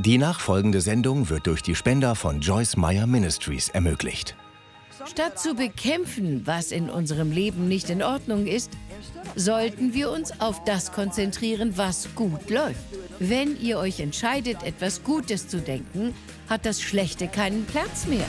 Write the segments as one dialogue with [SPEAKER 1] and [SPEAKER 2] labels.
[SPEAKER 1] Die nachfolgende Sendung wird durch die Spender von Joyce Meyer Ministries ermöglicht.
[SPEAKER 2] Statt zu bekämpfen, was in unserem Leben nicht in Ordnung ist, sollten wir uns auf das konzentrieren, was gut läuft. Wenn ihr euch entscheidet, etwas Gutes zu denken, hat das Schlechte keinen Platz mehr.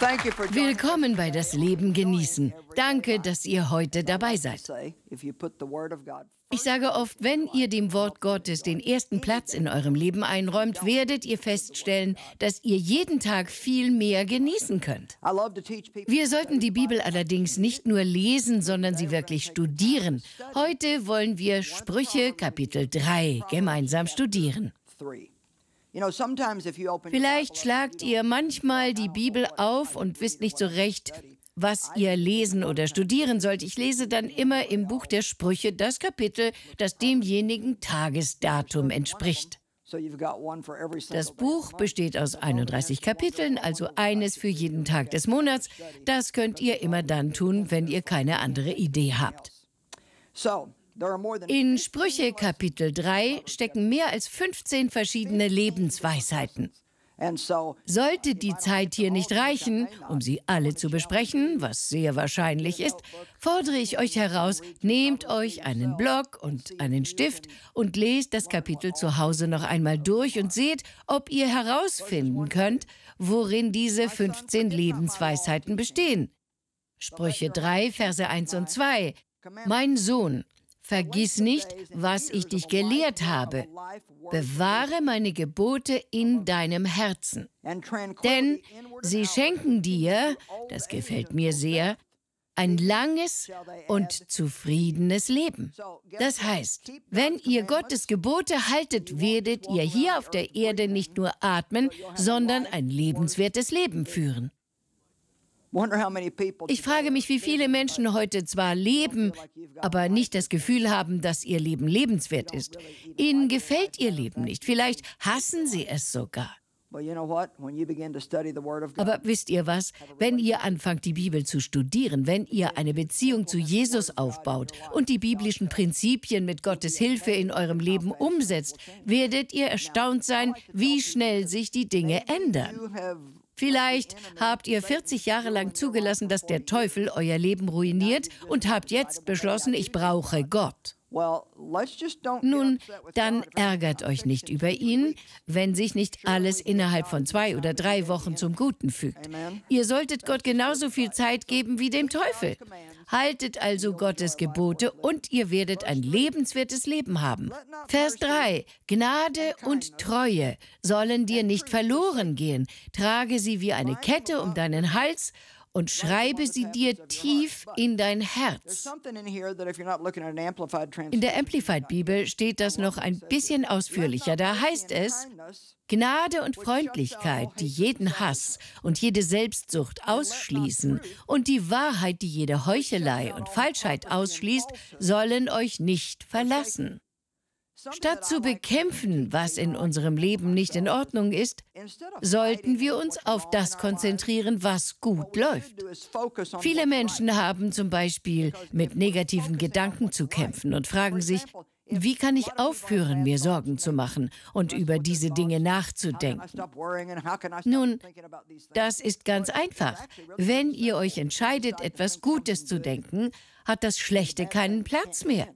[SPEAKER 2] Willkommen bei Das Leben genießen. Danke, dass ihr heute dabei seid. Ich sage oft, wenn ihr dem Wort Gottes den ersten Platz in eurem Leben einräumt, werdet ihr feststellen, dass ihr jeden Tag viel mehr genießen könnt. Wir sollten die Bibel allerdings nicht nur lesen, sondern sie wirklich studieren. Heute wollen wir Sprüche Kapitel 3 gemeinsam studieren. Vielleicht schlagt ihr manchmal die Bibel auf und wisst nicht so recht, was ihr lesen oder studieren sollt. Ich lese dann immer im Buch der Sprüche das Kapitel, das demjenigen Tagesdatum entspricht. Das Buch besteht aus 31 Kapiteln, also eines für jeden Tag des Monats. Das könnt ihr immer dann tun, wenn ihr keine andere Idee habt. In Sprüche Kapitel 3 stecken mehr als 15 verschiedene Lebensweisheiten. Sollte die Zeit hier nicht reichen, um sie alle zu besprechen, was sehr wahrscheinlich ist, fordere ich euch heraus, nehmt euch einen Block und einen Stift und lest das Kapitel zu Hause noch einmal durch und seht, ob ihr herausfinden könnt, worin diese 15 Lebensweisheiten bestehen. Sprüche 3, Verse 1 und 2. Mein Sohn, Vergiss nicht, was ich dich gelehrt habe. Bewahre meine Gebote in deinem Herzen. Denn sie schenken dir, das gefällt mir sehr, ein langes und zufriedenes Leben. Das heißt, wenn ihr Gottes Gebote haltet, werdet ihr hier auf der Erde nicht nur atmen, sondern ein lebenswertes Leben führen. Ich frage mich, wie viele Menschen heute zwar leben, aber nicht das Gefühl haben, dass ihr Leben lebenswert ist. Ihnen gefällt ihr Leben nicht. Vielleicht hassen sie es sogar. Aber wisst ihr was? Wenn ihr anfangt, die Bibel zu studieren, wenn ihr eine Beziehung zu Jesus aufbaut und die biblischen Prinzipien mit Gottes Hilfe in eurem Leben umsetzt, werdet ihr erstaunt sein, wie schnell sich die Dinge ändern. Vielleicht habt ihr 40 Jahre lang zugelassen, dass der Teufel euer Leben ruiniert und habt jetzt beschlossen, ich brauche Gott. Nun, dann ärgert euch nicht über ihn, wenn sich nicht alles innerhalb von zwei oder drei Wochen zum Guten fügt. Ihr solltet Gott genauso viel Zeit geben wie dem Teufel. Haltet also Gottes Gebote und ihr werdet ein lebenswertes Leben haben. Vers 3. Gnade und Treue sollen dir nicht verloren gehen. Trage sie wie eine Kette um deinen Hals und schreibe sie dir tief in dein Herz. In der Amplified Bibel steht das noch ein bisschen ausführlicher. Da heißt es, Gnade und Freundlichkeit, die jeden Hass und jede Selbstsucht ausschließen und die Wahrheit, die jede Heuchelei und Falschheit ausschließt, sollen euch nicht verlassen. Statt zu bekämpfen, was in unserem Leben nicht in Ordnung ist, sollten wir uns auf das konzentrieren, was gut läuft. Viele Menschen haben zum Beispiel mit negativen Gedanken zu kämpfen und fragen sich, wie kann ich aufhören, mir Sorgen zu machen und über diese Dinge nachzudenken? Nun, das ist ganz einfach. Wenn ihr euch entscheidet, etwas Gutes zu denken, hat das Schlechte keinen Platz mehr.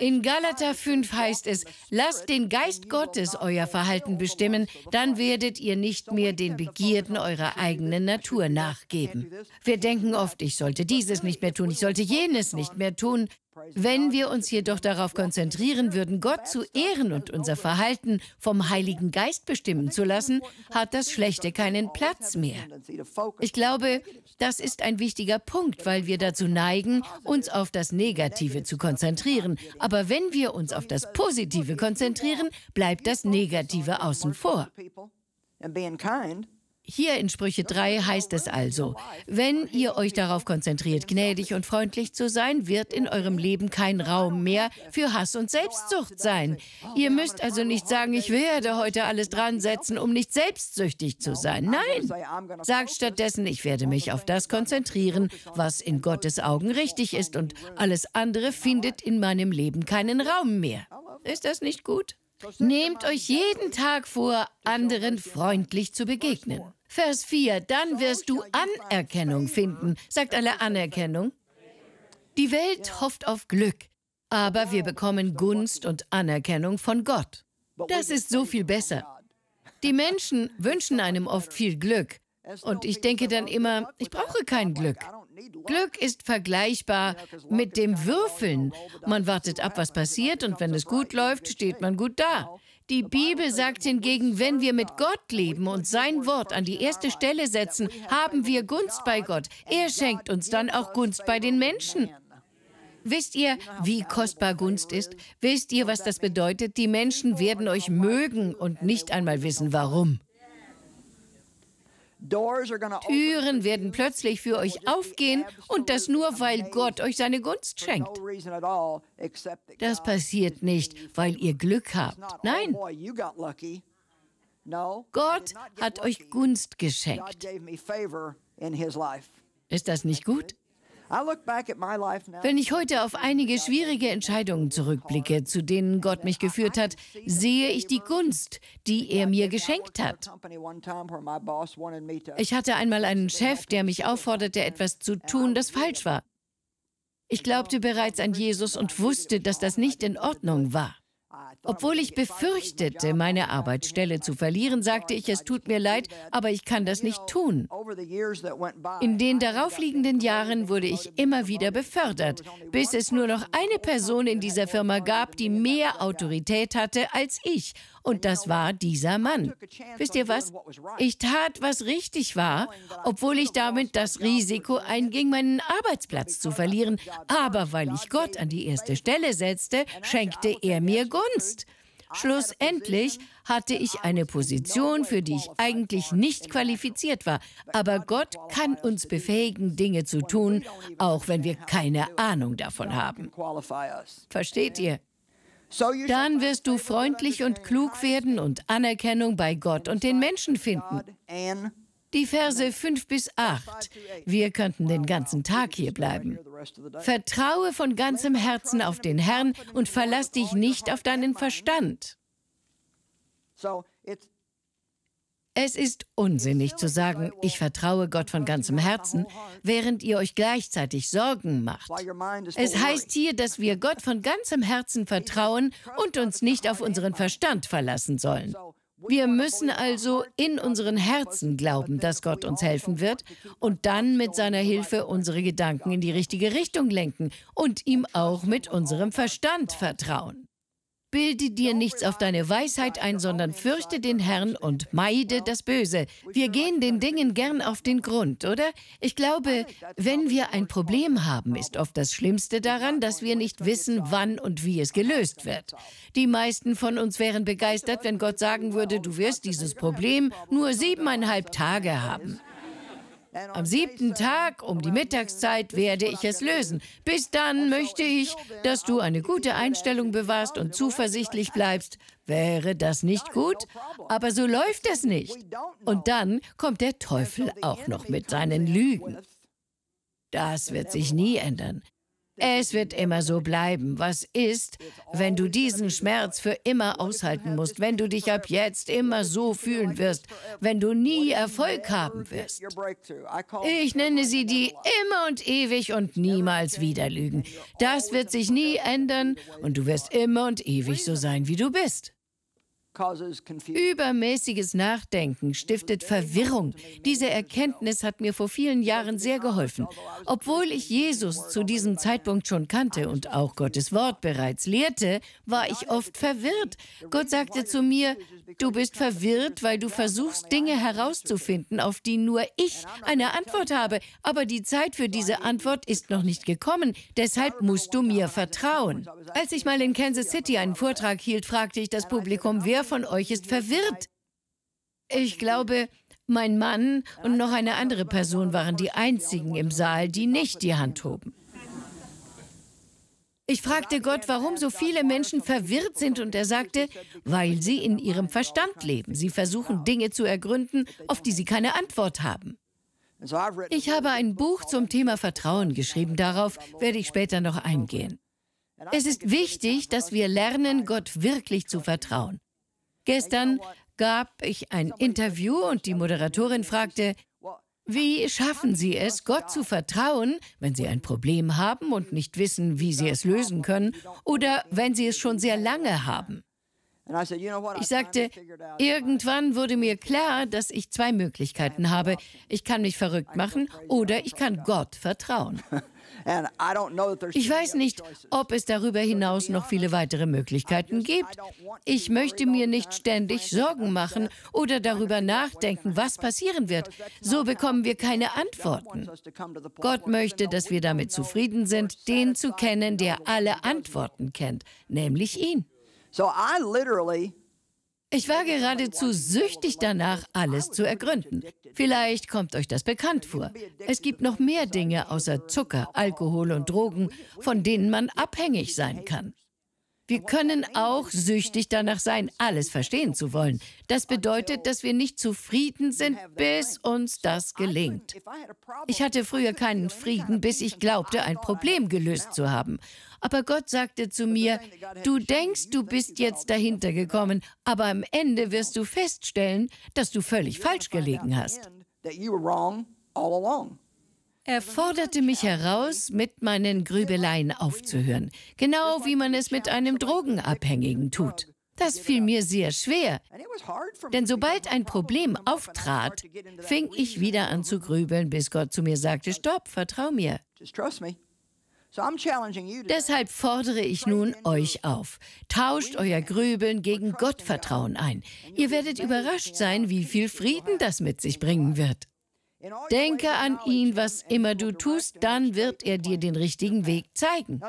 [SPEAKER 2] In Galater 5 heißt es, lasst den Geist Gottes euer Verhalten bestimmen, dann werdet ihr nicht mehr den Begierden eurer eigenen Natur nachgeben. Wir denken oft, ich sollte dieses nicht mehr tun, ich sollte jenes nicht mehr tun. Wenn wir uns jedoch darauf konzentrieren würden, Gott zu ehren und unser Verhalten vom Heiligen Geist bestimmen zu lassen, hat das Schlechte keinen Platz mehr. Ich glaube, das ist ein wichtiger Punkt, weil wir dazu neigen, uns auf das Negative zu konzentrieren. Aber wenn wir uns auf das Positive konzentrieren, bleibt das Negative außen vor. Hier in Sprüche 3 heißt es also, wenn ihr euch darauf konzentriert, gnädig und freundlich zu sein, wird in eurem Leben kein Raum mehr für Hass und Selbstsucht sein. Ihr müsst also nicht sagen, ich werde heute alles dran setzen, um nicht selbstsüchtig zu sein. Nein, sagt stattdessen, ich werde mich auf das konzentrieren, was in Gottes Augen richtig ist. Und alles andere findet in meinem Leben keinen Raum mehr. Ist das nicht gut? Nehmt euch jeden Tag vor, anderen freundlich zu begegnen. Vers 4, dann wirst du Anerkennung finden. Sagt alle Anerkennung. Die Welt hofft auf Glück, aber wir bekommen Gunst und Anerkennung von Gott. Das ist so viel besser. Die Menschen wünschen einem oft viel Glück. Und ich denke dann immer, ich brauche kein Glück. Glück ist vergleichbar mit dem Würfeln. Man wartet ab, was passiert, und wenn es gut läuft, steht man gut da. Die Bibel sagt hingegen, wenn wir mit Gott leben und sein Wort an die erste Stelle setzen, haben wir Gunst bei Gott. Er schenkt uns dann auch Gunst bei den Menschen. Wisst ihr, wie kostbar Gunst ist? Wisst ihr, was das bedeutet? Die Menschen werden euch mögen und nicht einmal wissen, warum. Türen werden plötzlich für euch aufgehen und das nur, weil Gott euch seine Gunst schenkt. Das passiert nicht, weil ihr Glück habt. Nein. Gott hat euch Gunst geschenkt. Ist das nicht gut? Wenn ich heute auf einige schwierige Entscheidungen zurückblicke, zu denen Gott mich geführt hat, sehe ich die Gunst, die er mir geschenkt hat. Ich hatte einmal einen Chef, der mich aufforderte, etwas zu tun, das falsch war. Ich glaubte bereits an Jesus und wusste, dass das nicht in Ordnung war. Obwohl ich befürchtete, meine Arbeitsstelle zu verlieren, sagte ich, es tut mir leid, aber ich kann das nicht tun. In den daraufliegenden Jahren wurde ich immer wieder befördert, bis es nur noch eine Person in dieser Firma gab, die mehr Autorität hatte als ich und das war dieser Mann. Wisst ihr was? Ich tat, was richtig war, obwohl ich damit das Risiko einging, meinen Arbeitsplatz zu verlieren. Aber weil ich Gott an die erste Stelle setzte, schenkte er mir Gunst. Schlussendlich hatte ich eine Position, für die ich eigentlich nicht qualifiziert war. Aber Gott kann uns befähigen, Dinge zu tun, auch wenn wir keine Ahnung davon haben. Versteht ihr? Dann wirst du freundlich und klug werden und Anerkennung bei Gott und den Menschen finden. Die Verse 5 bis 8. Wir könnten den ganzen Tag hier bleiben. Vertraue von ganzem Herzen auf den Herrn und verlass dich nicht auf deinen Verstand. Es ist unsinnig zu sagen, ich vertraue Gott von ganzem Herzen, während ihr euch gleichzeitig Sorgen macht. Es heißt hier, dass wir Gott von ganzem Herzen vertrauen und uns nicht auf unseren Verstand verlassen sollen. Wir müssen also in unseren Herzen glauben, dass Gott uns helfen wird und dann mit seiner Hilfe unsere Gedanken in die richtige Richtung lenken und ihm auch mit unserem Verstand vertrauen. Bilde dir nichts auf deine Weisheit ein, sondern fürchte den Herrn und meide das Böse. Wir gehen den Dingen gern auf den Grund, oder? Ich glaube, wenn wir ein Problem haben, ist oft das Schlimmste daran, dass wir nicht wissen, wann und wie es gelöst wird. Die meisten von uns wären begeistert, wenn Gott sagen würde, du wirst dieses Problem nur siebeneinhalb Tage haben. Am siebten Tag um die Mittagszeit werde ich es lösen. Bis dann möchte ich, dass du eine gute Einstellung bewahrst und zuversichtlich bleibst. Wäre das nicht gut? Aber so läuft es nicht. Und dann kommt der Teufel auch noch mit seinen Lügen. Das wird sich nie ändern. Es wird immer so bleiben. Was ist, wenn du diesen Schmerz für immer aushalten musst, wenn du dich ab jetzt immer so fühlen wirst, wenn du nie Erfolg haben wirst? Ich nenne sie die immer und ewig und niemals wieder Lügen. Das wird sich nie ändern und du wirst immer und ewig so sein, wie du bist. Übermäßiges Nachdenken stiftet Verwirrung. Diese Erkenntnis hat mir vor vielen Jahren sehr geholfen. Obwohl ich Jesus zu diesem Zeitpunkt schon kannte und auch Gottes Wort bereits lehrte, war ich oft verwirrt. Gott sagte zu mir, du bist verwirrt, weil du versuchst, Dinge herauszufinden, auf die nur ich eine Antwort habe. Aber die Zeit für diese Antwort ist noch nicht gekommen. Deshalb musst du mir vertrauen. Als ich mal in Kansas City einen Vortrag hielt, fragte ich das Publikum, wer von euch ist verwirrt? Ich glaube, Mein Mann und noch eine andere Person waren die einzigen im Saal, die nicht die Hand hoben. Ich fragte Gott, warum so viele Menschen verwirrt sind, und er sagte, weil sie in ihrem Verstand leben. Sie versuchen Dinge zu ergründen, auf die sie keine Antwort haben. Ich habe ein Buch zum Thema Vertrauen geschrieben, darauf werde ich später noch eingehen. Es ist wichtig, dass wir lernen, Gott wirklich zu vertrauen. Gestern gab ich ein Interview und die Moderatorin fragte, wie schaffen Sie es, Gott zu vertrauen, wenn Sie ein Problem haben und nicht wissen, wie Sie es lösen können, oder wenn Sie es schon sehr lange haben? Ich sagte, irgendwann wurde mir klar, dass ich zwei Möglichkeiten habe. Ich kann mich verrückt machen oder ich kann Gott vertrauen. Ich weiß nicht, ob es darüber hinaus noch viele weitere Möglichkeiten gibt. Ich möchte mir nicht ständig Sorgen machen oder darüber nachdenken, was passieren wird. So bekommen wir keine Antworten. Gott möchte, dass wir damit zufrieden sind, den zu kennen, der alle Antworten kennt, nämlich ihn. Ich war geradezu süchtig danach, alles zu ergründen. Vielleicht kommt euch das bekannt vor. Es gibt noch mehr Dinge außer Zucker, Alkohol und Drogen, von denen man abhängig sein kann. Wir können auch süchtig danach sein, alles verstehen zu wollen. Das bedeutet, dass wir nicht zufrieden sind, bis uns das gelingt. Ich hatte früher keinen Frieden, bis ich glaubte, ein Problem gelöst zu haben. Aber Gott sagte zu mir, du denkst, du bist jetzt dahinter gekommen, aber am Ende wirst du feststellen, dass du völlig falsch gelegen hast. Er forderte mich heraus, mit meinen Grübeleien aufzuhören, genau wie man es mit einem Drogenabhängigen tut. Das fiel mir sehr schwer, denn sobald ein Problem auftrat, fing ich wieder an zu grübeln, bis Gott zu mir sagte, stopp, vertrau mir. Deshalb fordere ich nun euch auf. Tauscht euer Grübeln gegen Gottvertrauen ein. Ihr werdet überrascht sein, wie viel Frieden das mit sich bringen wird. Denke an ihn, was immer du tust, dann wird er dir den richtigen Weg zeigen.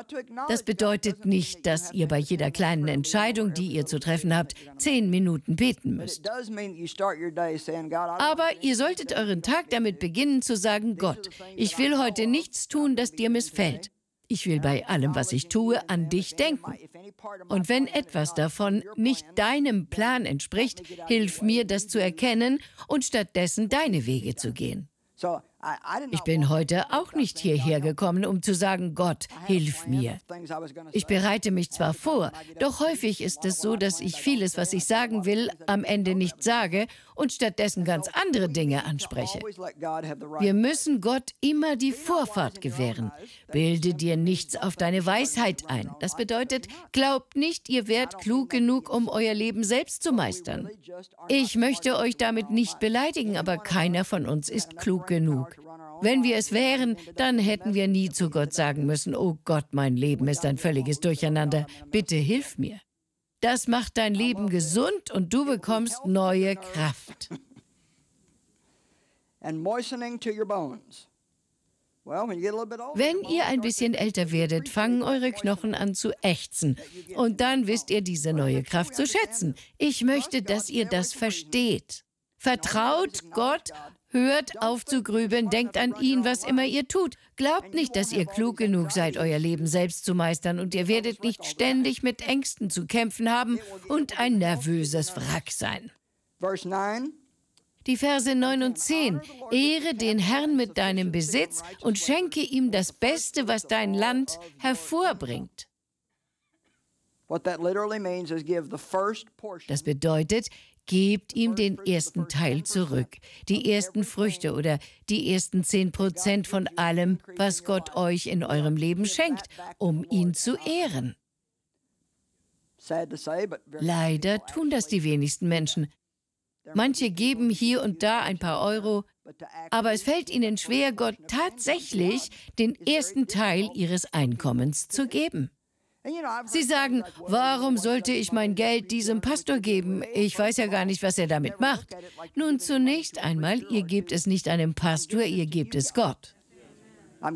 [SPEAKER 2] Das bedeutet nicht, dass ihr bei jeder kleinen Entscheidung, die ihr zu treffen habt, zehn Minuten beten müsst. Aber ihr solltet euren Tag damit beginnen zu sagen, Gott, ich will heute nichts tun, das dir missfällt. Ich will bei allem, was ich tue, an dich denken. Und wenn etwas davon nicht deinem Plan entspricht, hilf mir, das zu erkennen und stattdessen deine Wege zu gehen. Ich bin heute auch nicht hierher gekommen, um zu sagen, Gott, hilf mir. Ich bereite mich zwar vor, doch häufig ist es so, dass ich vieles, was ich sagen will, am Ende nicht sage und stattdessen ganz andere Dinge anspreche. Wir müssen Gott immer die Vorfahrt gewähren. Bilde dir nichts auf deine Weisheit ein. Das bedeutet, glaubt nicht, ihr wärt klug genug, um euer Leben selbst zu meistern. Ich möchte euch damit nicht beleidigen, aber keiner von uns ist klug genug. Wenn wir es wären, dann hätten wir nie zu Gott sagen müssen, oh Gott, mein Leben ist ein völliges Durcheinander, bitte hilf mir. Das macht dein Leben gesund und du bekommst neue Kraft. Wenn ihr ein bisschen älter werdet, fangen eure Knochen an zu ächzen. Und dann wisst ihr diese neue Kraft zu schätzen. Ich möchte, dass ihr das versteht. Vertraut Gott Hört auf zu grübeln, denkt an ihn, was immer ihr tut. Glaubt nicht, dass ihr klug genug seid, euer Leben selbst zu meistern und ihr werdet nicht ständig mit Ängsten zu kämpfen haben und ein nervöses Wrack sein. Die Verse 9 und 10. Ehre den Herrn mit deinem Besitz und schenke ihm das Beste, was dein Land hervorbringt. Das bedeutet, Gebt ihm den ersten Teil zurück, die ersten Früchte oder die ersten zehn Prozent von allem, was Gott euch in eurem Leben schenkt, um ihn zu ehren. Leider tun das die wenigsten Menschen. Manche geben hier und da ein paar Euro, aber es fällt ihnen schwer, Gott tatsächlich den ersten Teil ihres Einkommens zu geben. Sie sagen, warum sollte ich mein Geld diesem Pastor geben? Ich weiß ja gar nicht, was er damit macht. Nun, zunächst einmal, ihr gebt es nicht einem Pastor, ihr gebt es Gott.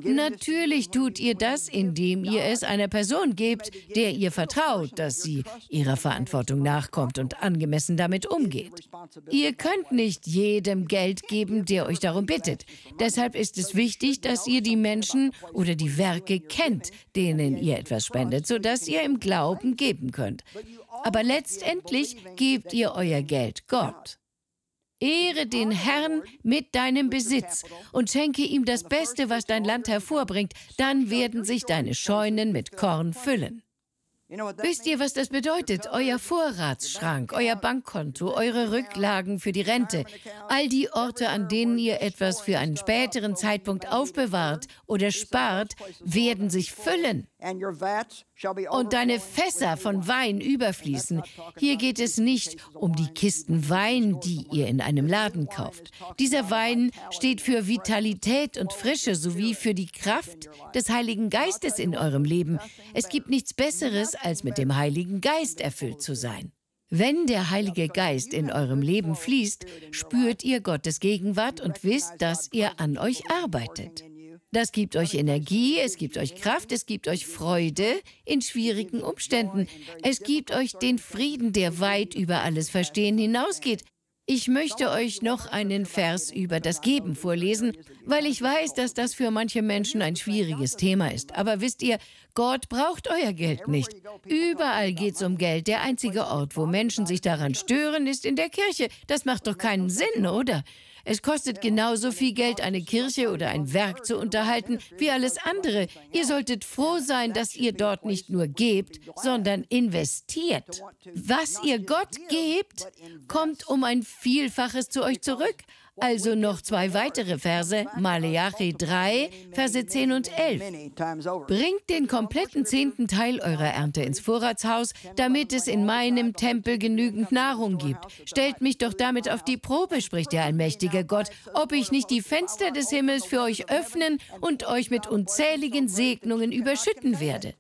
[SPEAKER 2] Natürlich tut ihr das, indem ihr es einer Person gebt, der ihr vertraut, dass sie ihrer Verantwortung nachkommt und angemessen damit umgeht. Ihr könnt nicht jedem Geld geben, der euch darum bittet. Deshalb ist es wichtig, dass ihr die Menschen oder die Werke kennt, denen ihr etwas spendet, sodass ihr im Glauben geben könnt. Aber letztendlich gebt ihr euer Geld Gott. Ehre den Herrn mit deinem Besitz und schenke ihm das Beste, was dein Land hervorbringt, dann werden sich deine Scheunen mit Korn füllen. Wisst ihr, was das bedeutet? Euer Vorratsschrank, euer Bankkonto, eure Rücklagen für die Rente, all die Orte, an denen ihr etwas für einen späteren Zeitpunkt aufbewahrt oder spart, werden sich füllen. Und deine Fässer von Wein überfließen. Hier geht es nicht um die Kisten Wein, die ihr in einem Laden kauft. Dieser Wein steht für Vitalität und Frische sowie für die Kraft des Heiligen Geistes in eurem Leben. Es gibt nichts Besseres, als mit dem Heiligen Geist erfüllt zu sein. Wenn der Heilige Geist in eurem Leben fließt, spürt ihr Gottes Gegenwart und wisst, dass er an euch arbeitet. Das gibt euch Energie, es gibt euch Kraft, es gibt euch Freude in schwierigen Umständen. Es gibt euch den Frieden, der weit über alles Verstehen hinausgeht. Ich möchte euch noch einen Vers über das Geben vorlesen, weil ich weiß, dass das für manche Menschen ein schwieriges Thema ist. Aber wisst ihr, Gott braucht euer Geld nicht. Überall geht es um Geld. Der einzige Ort, wo Menschen sich daran stören, ist in der Kirche. Das macht doch keinen Sinn, oder? Es kostet genauso viel Geld, eine Kirche oder ein Werk zu unterhalten, wie alles andere. Ihr solltet froh sein, dass ihr dort nicht nur gebt, sondern investiert. Was ihr Gott gebt, kommt um ein Vielfaches zu euch zurück. Also noch zwei weitere Verse, Maleachi 3, Verse 10 und 11. Bringt den kompletten zehnten Teil eurer Ernte ins Vorratshaus, damit es in meinem Tempel genügend Nahrung gibt. Stellt mich doch damit auf die Probe, spricht der allmächtige Gott, ob ich nicht die Fenster des Himmels für euch öffnen und euch mit unzähligen Segnungen überschütten werde.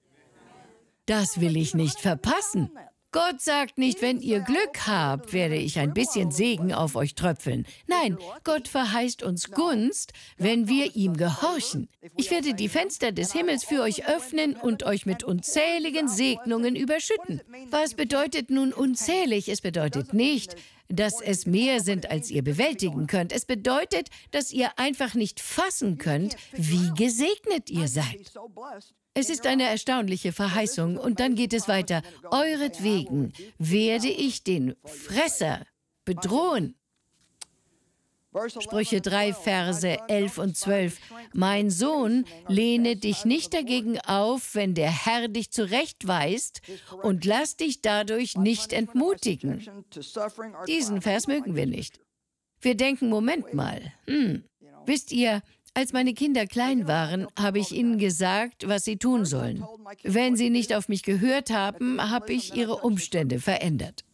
[SPEAKER 2] Das will ich nicht verpassen. Gott sagt nicht, wenn ihr Glück habt, werde ich ein bisschen Segen auf euch tröpfeln. Nein, Gott verheißt uns Gunst, wenn wir ihm gehorchen. Ich werde die Fenster des Himmels für euch öffnen und euch mit unzähligen Segnungen überschütten. Was bedeutet nun unzählig? Es bedeutet nicht, dass es mehr sind, als ihr bewältigen könnt. Es bedeutet, dass ihr einfach nicht fassen könnt, wie gesegnet ihr seid. Es ist eine erstaunliche Verheißung und dann geht es weiter. Euretwegen werde ich den Fresser bedrohen. Sprüche 3, Verse 11 und 12. Mein Sohn, lehne dich nicht dagegen auf, wenn der Herr dich zurechtweist und lass dich dadurch nicht entmutigen. Diesen Vers mögen wir nicht. Wir denken, Moment mal, hm, wisst ihr, als meine Kinder klein waren, habe ich ihnen gesagt, was sie tun sollen. Wenn sie nicht auf mich gehört haben, habe ich ihre Umstände verändert.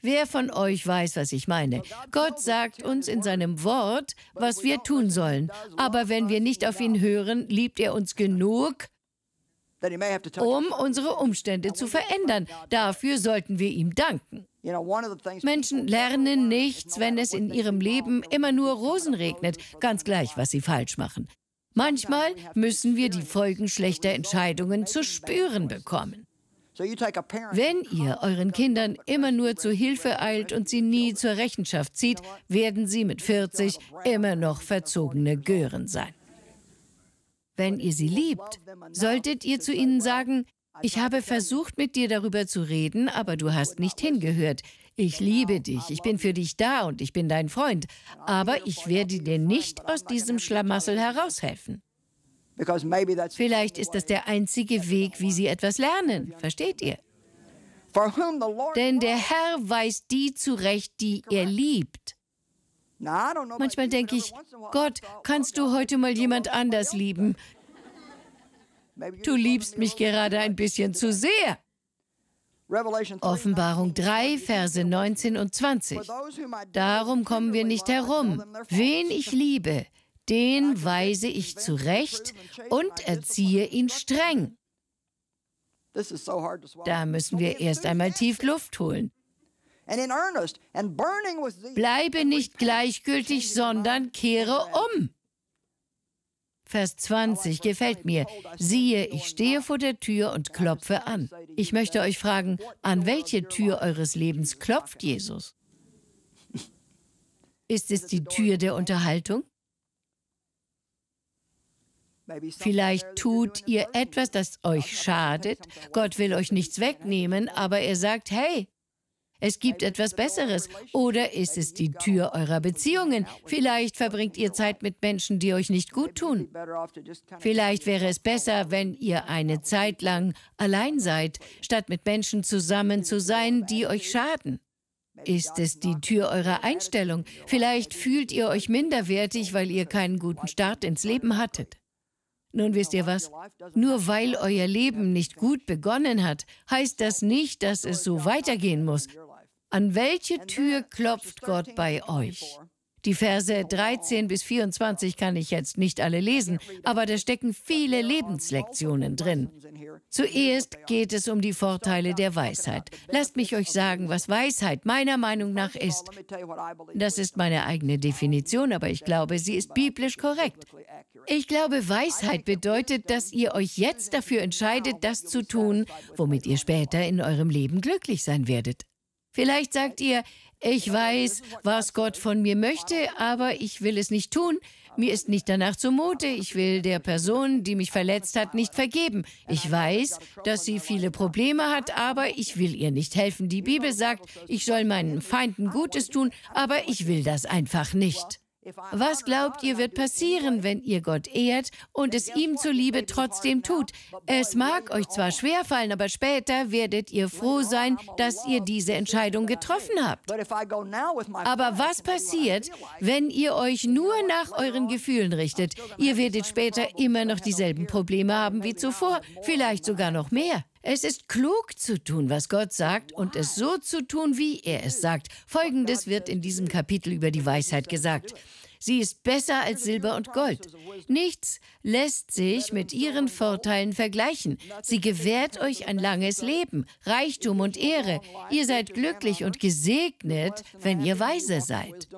[SPEAKER 2] Wer von euch weiß, was ich meine? Gott sagt uns in seinem Wort, was wir tun sollen. Aber wenn wir nicht auf ihn hören, liebt er uns genug, um unsere Umstände zu verändern. Dafür sollten wir ihm danken. Menschen lernen nichts, wenn es in ihrem Leben immer nur Rosen regnet, ganz gleich, was sie falsch machen. Manchmal müssen wir die Folgen schlechter Entscheidungen zu spüren bekommen. Wenn ihr euren Kindern immer nur zu Hilfe eilt und sie nie zur Rechenschaft zieht, werden sie mit 40 immer noch verzogene Gören sein. Wenn ihr sie liebt, solltet ihr zu ihnen sagen, ich habe versucht, mit dir darüber zu reden, aber du hast nicht hingehört. Ich liebe dich, ich bin für dich da und ich bin dein Freund, aber ich werde dir nicht aus diesem Schlamassel heraushelfen. Vielleicht ist das der einzige Weg, wie sie etwas lernen, versteht ihr? Denn der Herr weist die zurecht, die er liebt. Manchmal denke ich, Gott, kannst du heute mal jemand anders lieben? Du liebst mich gerade ein bisschen zu sehr. Offenbarung 3, Verse 19 und 20. Darum kommen wir nicht herum. Wen ich liebe, den weise ich zurecht und erziehe ihn streng. Da müssen wir erst einmal tief Luft holen. Bleibe nicht gleichgültig, sondern kehre um. Vers 20 gefällt mir. Siehe, ich stehe vor der Tür und klopfe an. Ich möchte euch fragen, an welche Tür eures Lebens klopft Jesus? Ist es die Tür der Unterhaltung? Vielleicht tut ihr etwas, das euch schadet. Gott will euch nichts wegnehmen, aber er sagt, hey, es gibt etwas Besseres. Oder ist es die Tür eurer Beziehungen? Vielleicht verbringt ihr Zeit mit Menschen, die euch nicht gut tun. Vielleicht wäre es besser, wenn ihr eine Zeit lang allein seid, statt mit Menschen zusammen zu sein, die euch schaden. Ist es die Tür eurer Einstellung? Vielleicht fühlt ihr euch minderwertig, weil ihr keinen guten Start ins Leben hattet. Nun wisst ihr was? Nur weil euer Leben nicht gut begonnen hat, heißt das nicht, dass es so weitergehen muss. An welche Tür klopft Gott bei euch? Die Verse 13 bis 24 kann ich jetzt nicht alle lesen, aber da stecken viele Lebenslektionen drin. Zuerst geht es um die Vorteile der Weisheit. Lasst mich euch sagen, was Weisheit meiner Meinung nach ist. Das ist meine eigene Definition, aber ich glaube, sie ist biblisch korrekt. Ich glaube, Weisheit bedeutet, dass ihr euch jetzt dafür entscheidet, das zu tun, womit ihr später in eurem Leben glücklich sein werdet. Vielleicht sagt ihr, ich weiß, was Gott von mir möchte, aber ich will es nicht tun. Mir ist nicht danach zumute. Ich will der Person, die mich verletzt hat, nicht vergeben. Ich weiß, dass sie viele Probleme hat, aber ich will ihr nicht helfen. Die Bibel sagt, ich soll meinen Feinden Gutes tun, aber ich will das einfach nicht. Was glaubt ihr wird passieren, wenn ihr Gott ehrt und es ihm zuliebe trotzdem tut? Es mag euch zwar schwerfallen, aber später werdet ihr froh sein, dass ihr diese Entscheidung getroffen habt. Aber was passiert, wenn ihr euch nur nach euren Gefühlen richtet? Ihr werdet später immer noch dieselben Probleme haben wie zuvor, vielleicht sogar noch mehr. Es ist klug zu tun, was Gott sagt, und es so zu tun, wie er es sagt. Folgendes wird in diesem Kapitel über die Weisheit gesagt. Sie ist besser als Silber und Gold. Nichts lässt sich mit ihren Vorteilen vergleichen. Sie gewährt euch ein langes Leben, Reichtum und Ehre. Ihr seid glücklich und gesegnet, wenn ihr weise seid.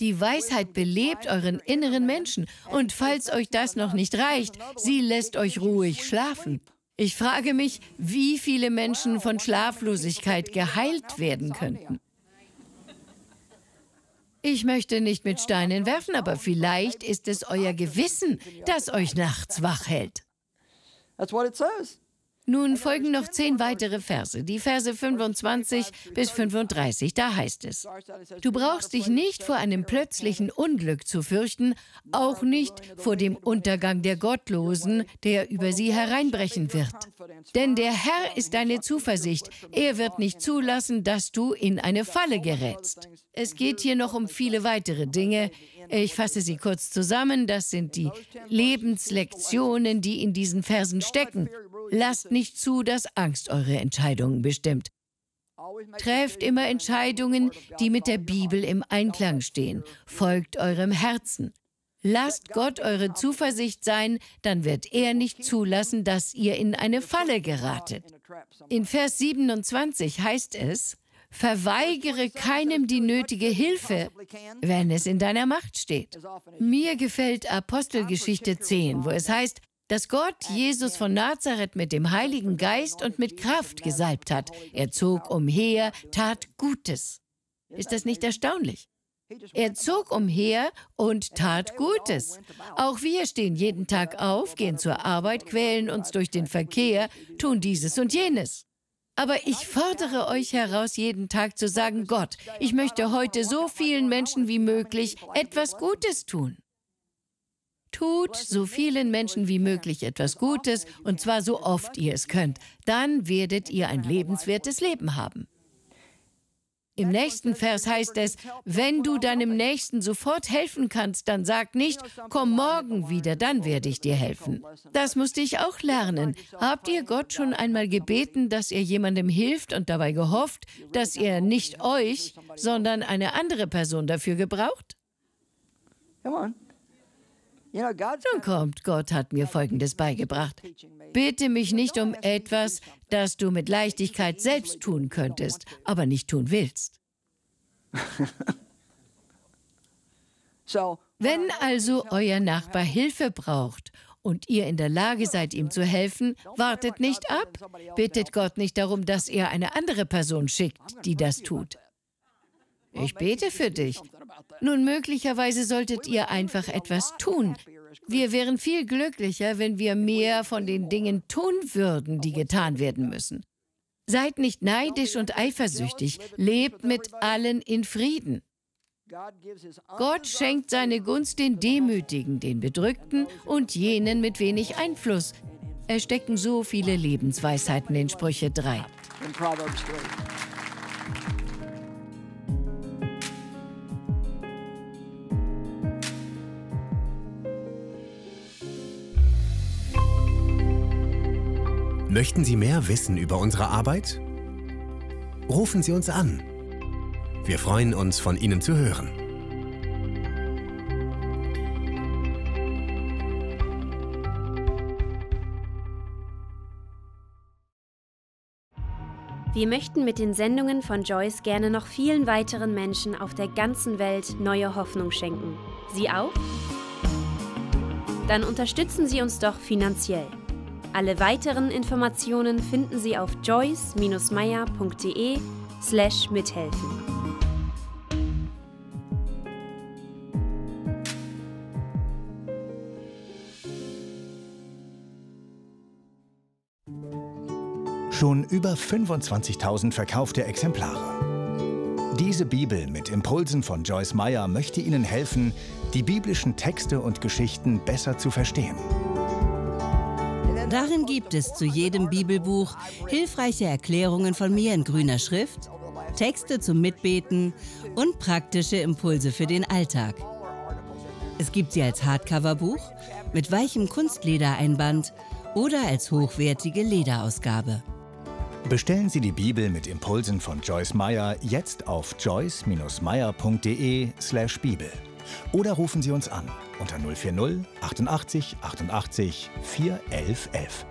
[SPEAKER 2] Die Weisheit belebt euren inneren Menschen und falls euch das noch nicht reicht, sie lässt euch ruhig schlafen. Ich frage mich, wie viele Menschen von Schlaflosigkeit geheilt werden könnten. Ich möchte nicht mit Steinen werfen, aber vielleicht ist es euer Gewissen, das euch nachts wach hält. That's what it says. Nun folgen noch zehn weitere Verse, die Verse 25 bis 35. Da heißt es, du brauchst dich nicht vor einem plötzlichen Unglück zu fürchten, auch nicht vor dem Untergang der Gottlosen, der über sie hereinbrechen wird. Denn der Herr ist deine Zuversicht. Er wird nicht zulassen, dass du in eine Falle gerätst. Es geht hier noch um viele weitere Dinge. Ich fasse sie kurz zusammen. Das sind die Lebenslektionen, die in diesen Versen stecken. Lasst nicht zu, dass Angst eure Entscheidungen bestimmt. Trefft immer Entscheidungen, die mit der Bibel im Einklang stehen. Folgt eurem Herzen. Lasst Gott eure Zuversicht sein, dann wird er nicht zulassen, dass ihr in eine Falle geratet. In Vers 27 heißt es, Verweigere keinem die nötige Hilfe, wenn es in deiner Macht steht. Mir gefällt Apostelgeschichte 10, wo es heißt, dass Gott Jesus von Nazareth mit dem Heiligen Geist und mit Kraft gesalbt hat. Er zog umher, tat Gutes. Ist das nicht erstaunlich? Er zog umher und tat Gutes. Auch wir stehen jeden Tag auf, gehen zur Arbeit, quälen uns durch den Verkehr, tun dieses und jenes. Aber ich fordere euch heraus, jeden Tag zu sagen, Gott, ich möchte heute so vielen Menschen wie möglich etwas Gutes tun. Tut so vielen Menschen wie möglich etwas Gutes, und zwar so oft ihr es könnt. Dann werdet ihr ein lebenswertes Leben haben. Im nächsten Vers heißt es, wenn du deinem Nächsten sofort helfen kannst, dann sag nicht, komm morgen wieder, dann werde ich dir helfen. Das musste ich auch lernen. Habt ihr Gott schon einmal gebeten, dass ihr jemandem hilft und dabei gehofft, dass er nicht euch, sondern eine andere Person dafür gebraucht? Come on. Nun kommt, Gott hat mir Folgendes beigebracht. Bitte mich nicht um etwas, das du mit Leichtigkeit selbst tun könntest, aber nicht tun willst. Wenn also euer Nachbar Hilfe braucht und ihr in der Lage seid, ihm zu helfen, wartet nicht ab. Bittet Gott nicht darum, dass er eine andere Person schickt, die das tut. Ich bete für dich. Nun, möglicherweise solltet ihr einfach etwas tun. Wir wären viel glücklicher, wenn wir mehr von den Dingen tun würden, die getan werden müssen. Seid nicht neidisch und eifersüchtig, lebt mit allen in Frieden. Gott schenkt seine Gunst den Demütigen, den Bedrückten und jenen mit wenig Einfluss. Es stecken so viele Lebensweisheiten in Sprüche 3.
[SPEAKER 1] Möchten Sie mehr wissen über unsere Arbeit? Rufen Sie uns an. Wir freuen uns, von Ihnen zu hören.
[SPEAKER 3] Wir möchten mit den Sendungen von Joyce gerne noch vielen weiteren Menschen auf der ganzen Welt neue Hoffnung schenken. Sie auch? Dann unterstützen Sie uns doch finanziell. Alle weiteren Informationen finden Sie auf joyce-meyer.de slash mithelfen.
[SPEAKER 1] Schon über 25.000 verkaufte Exemplare. Diese Bibel mit Impulsen von Joyce Meyer möchte Ihnen helfen, die biblischen Texte und Geschichten besser zu verstehen.
[SPEAKER 4] Darin gibt es zu jedem Bibelbuch hilfreiche Erklärungen von mir in grüner Schrift, Texte zum Mitbeten und praktische Impulse für den Alltag. Es gibt sie als Hardcover-Buch mit weichem Kunstledereinband oder als hochwertige Lederausgabe.
[SPEAKER 1] Bestellen Sie die Bibel mit Impulsen von Joyce Meyer jetzt auf joyce-meyer.de/bibel oder rufen Sie uns an unter 040 88 88 411 11.